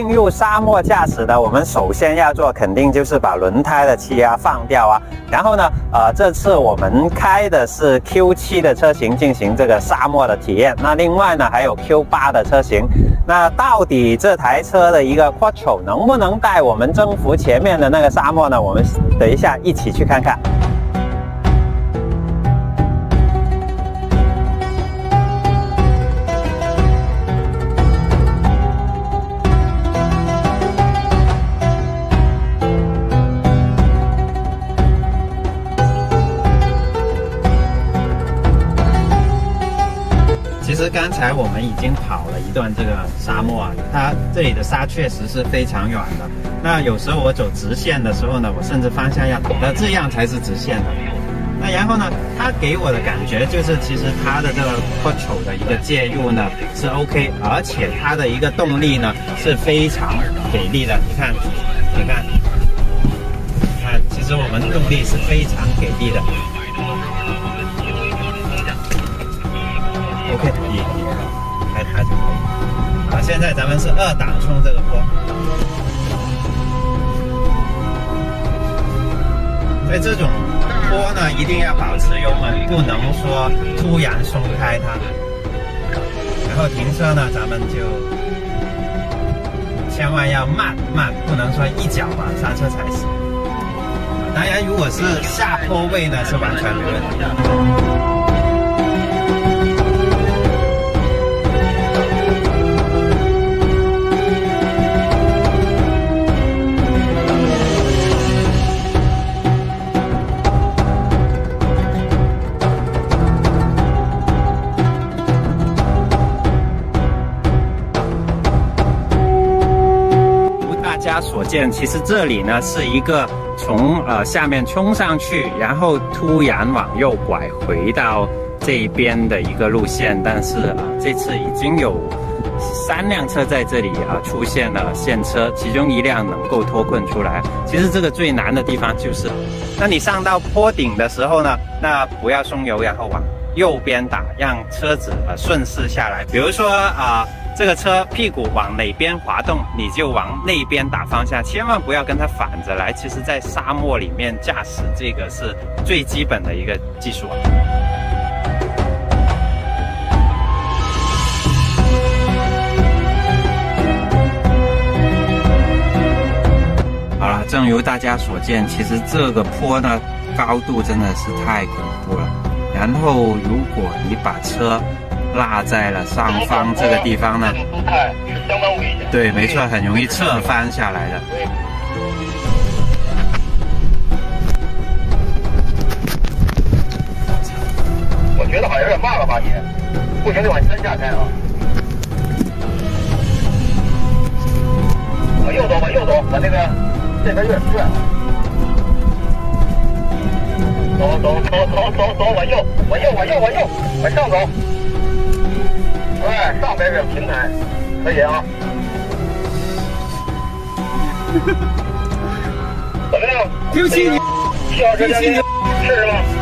进入沙漠驾驶的，我们首先要做肯定就是把轮胎的气压放掉啊。然后呢，呃，这次我们开的是 Q7 的车型进行这个沙漠的体验。那另外呢，还有 Q8 的车型。那到底这台车的一个 Quattro 能不能带我们征服前面的那个沙漠呢？我们等一下一起去看看。才我们已经跑了一段这个沙漠啊，它这里的沙确实是非常软的。那有时候我走直线的时候呢，我甚至方向要，那这样才是直线的。那然后呢，它给我的感觉就是，其实它的这个 Quattro 的一个介入呢是 OK，而且它的一个动力呢是非常给力的。你看，你看，看，其实我们动力是非常给力的。OK，你。现在咱们是二档冲这个坡，在这种坡呢，一定要保持油门，不能说突然松开它。然后停车呢，咱们就千万要慢慢，不能说一脚把刹车踩死。当然，如果是下坡位呢，是完全没问题的。所见，其实这里呢是一个从呃下面冲上去，然后突然往右拐回到这一边的一个路线。但是啊，这次已经有三辆车在这里啊出现了现车，其中一辆能够脱困出来。其实这个最难的地方就是，那你上到坡顶的时候呢，那不要松油，然后往右边打，让车子呃顺势下来。比如说啊。这个车屁股往哪边滑动，你就往那边打方向，千万不要跟它反着来。其实，在沙漠里面驾驶，这个是最基本的一个技术。好了，正如大家所见，其实这个坡呢，高度真的是太恐怖了。然后，如果你把车，落在了上方这个地方呢，对，没错，很容易侧翻下来的。我觉得好像有点慢了吧，你，不行就往山下开啊。往右走，往右走，往那个这边有点远啊。走走走走走走，往右，往右，往右，往右，往上走。哎，上边有平台，可以啊。怎么样？对不起你，丢弃你，试试吗？